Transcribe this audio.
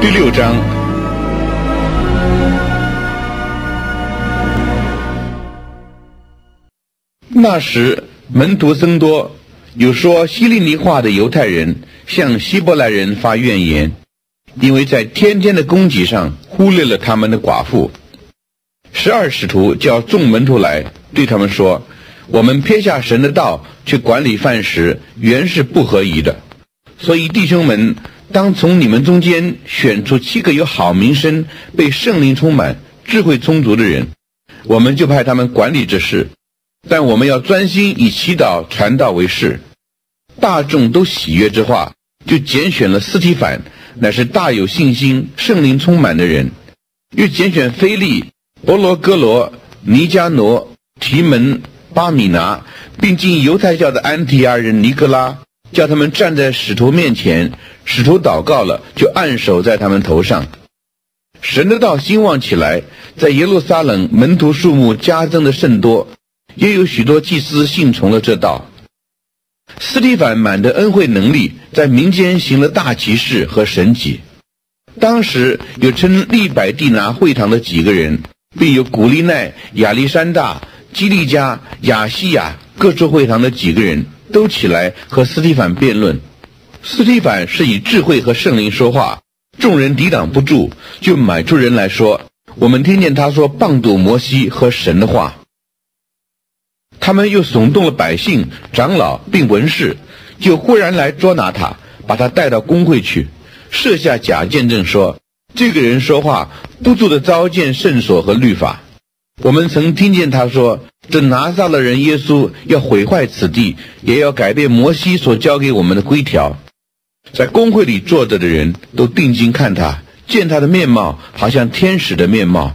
第六章。那时门徒增多，有说希利尼话的犹太人向希伯来人发怨言，因为在天天的供给上忽略了他们的寡妇。十二使徒叫众门徒来，对他们说：“我们撇下神的道去管理饭食，原是不合宜的。所以弟兄们，当从你们中间选出七个有好名声、被圣灵充满、智慧充足的人，我们就派他们管理这事。但我们要专心以祈祷、传道为事。大众都喜悦之话，就拣选了斯提凡，乃是大有信心、圣灵充满的人；又拣选菲利。”伯罗哥罗、尼加挪、提门、巴米拿，并进犹太教的安提阿人尼格拉，叫他们站在使徒面前。使徒祷告了，就按手在他们头上。神的道兴旺起来，在耶路撒冷门徒数目加增的甚多，也有许多祭司信从了这道。斯蒂凡满得恩惠能力，在民间行了大奇事和神迹。当时有称利百地拿会堂的几个人。并有古利奈、亚历山大、基利加、亚细亚各处会堂的几个人都起来和斯蒂凡辩论。斯蒂凡是以智慧和圣灵说话，众人抵挡不住，就买出人来说：“我们听见他说棒赌摩西和神的话。”他们又耸动了百姓、长老并文士，就忽然来捉拿他，把他带到公会去，设下假见证说。这个人说话不住的糟践圣所和律法。我们曾听见他说：“这拿撒勒人耶稣要毁坏此地，也要改变摩西所教给我们的规条。”在公会里坐着的人都定睛看他，见他的面貌好像天使的面貌。